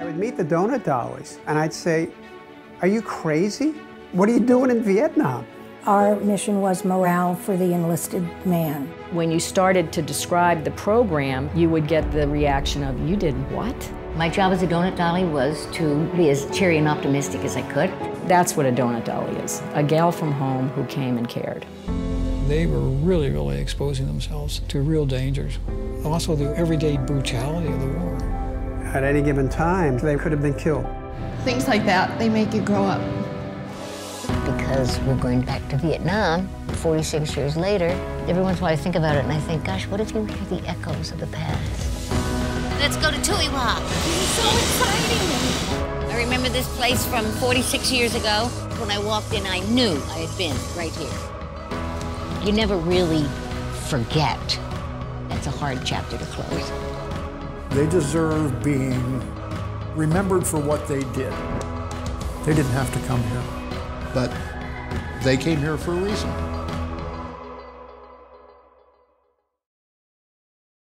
I would meet the donut dollies and I'd say, Are you crazy? What are you doing in Vietnam? Our mission was morale for the enlisted man. When you started to describe the program, you would get the reaction of, You did what? My job as a donut dolly was to be as cheery and optimistic as I could. That's what a donut dolly is a gal from home who came and cared. They were really, really exposing themselves to real dangers. Also, the everyday brutality of the war. At any given time, they could have been killed. Things like that, they make you grow up. Because we're going back to Vietnam 46 years later, every once in a while I think about it and I think, gosh, what if you hear the echoes of the past? Let's go to Tuy Hoa. This is so exciting. I remember this place from 46 years ago. When I walked in, I knew I had been right here. You never really forget. That's a hard chapter to close. They deserve being remembered for what they did. They didn't have to come here. But they came here for a reason.